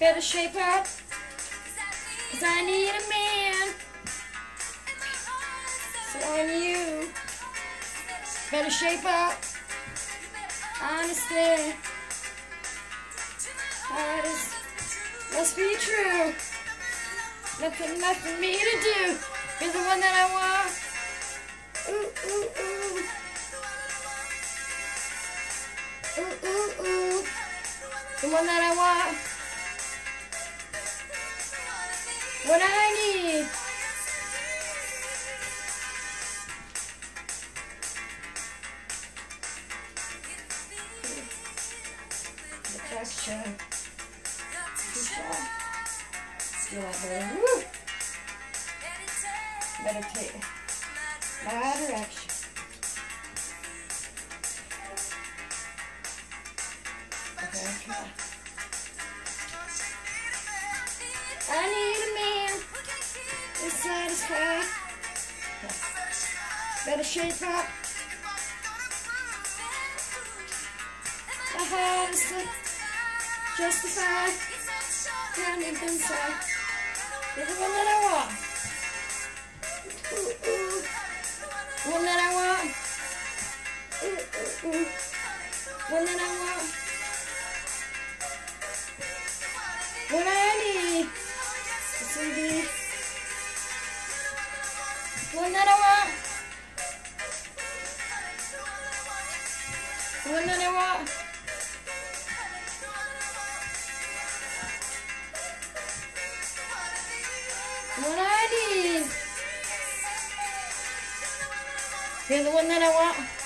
Better shape up. Cause I need a man. So on you. Better shape up. Honestly. Is, must be true. Nothing left for me to do. You're the one that I want. Ooh, ooh, ooh. Ooh, ooh, ooh. The one that I want. What I need. Job. You that? Woo! Meditate. My direction. I need Better shape up. The to justify. Down deep inside. You're the one that I want. Ooh, ooh. One that I want. Ooh, ooh, ooh. One that I want. What I One that I want. What I need. You're the one that I want.